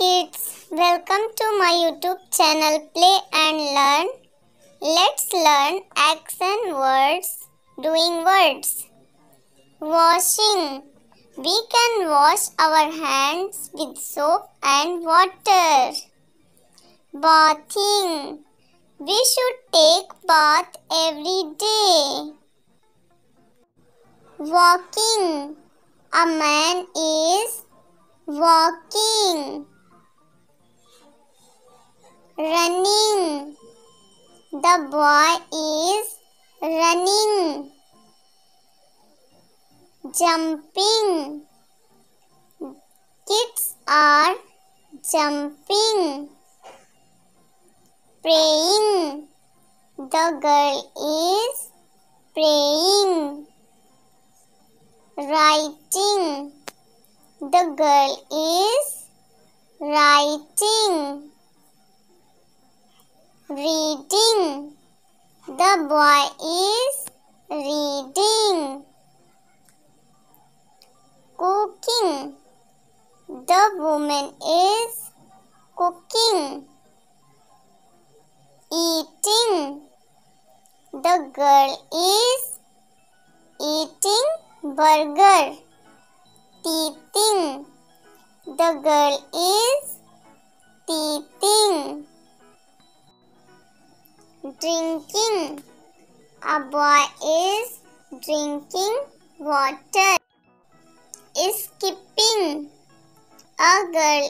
kids, welcome to my YouTube channel Play and Learn. Let's learn action words, doing words. Washing. We can wash our hands with soap and water. Bathing. We should take bath every day. Walking. A man is walking. Running. The boy is running. Jumping. Kids are jumping. Praying. The girl is praying. Writing. The girl is writing. Reading. The boy is reading. Cooking. The woman is cooking. Eating. The girl is eating burger. Teething. The girl is teething. Drinking. A boy is drinking water. Is Skipping. A girl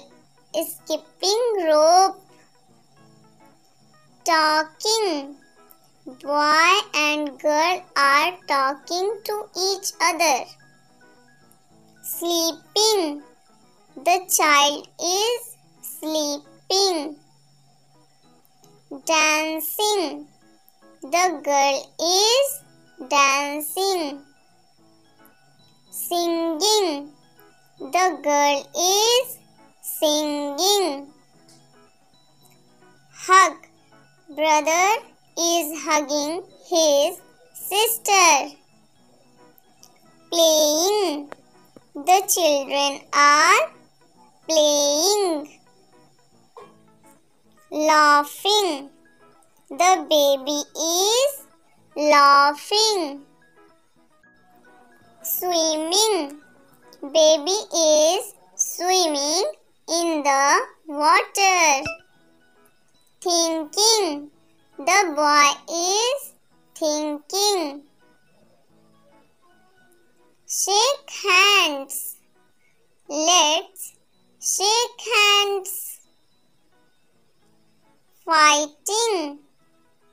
is skipping rope. Talking. Boy and girl are talking to each other. Sleeping. The child is sleeping. Dancing. The girl is dancing. Singing. The girl is singing. Hug. Brother is hugging his sister. Playing. The children are playing. Laughing. The baby is laughing. Swimming. Baby is swimming in the water. Thinking. The boy is thinking. Shake hands. Let's shake hands. Fighting.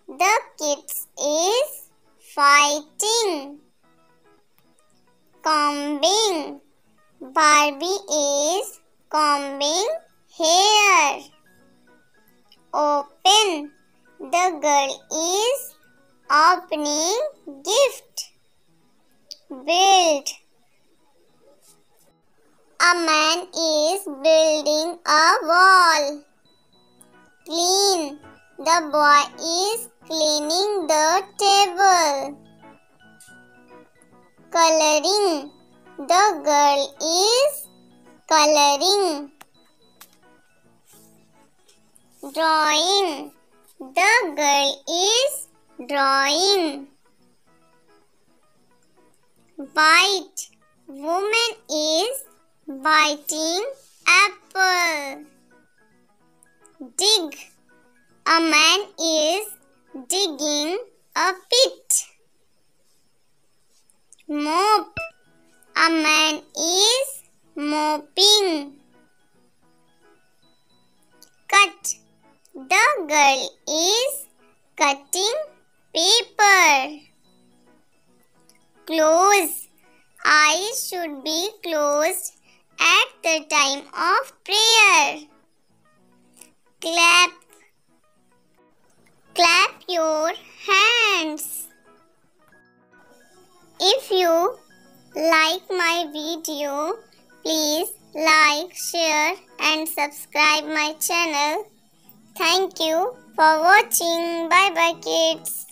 The kids is fighting. Combing. Barbie is combing hair. Open. The girl is opening gift. Build. A man is building a wall. Clean. The boy is cleaning the table. Coloring. The girl is coloring. Drawing. The girl is drawing. Bite. Woman is biting apple. Dig. A man is digging a pit. Mop. A man is mopping. Cut. The girl is cutting paper. Close. Eyes should be closed at the time of prayer. Clap. Clap your hands. If you like my video, please like, share and subscribe my channel. Thank you for watching. Bye bye kids.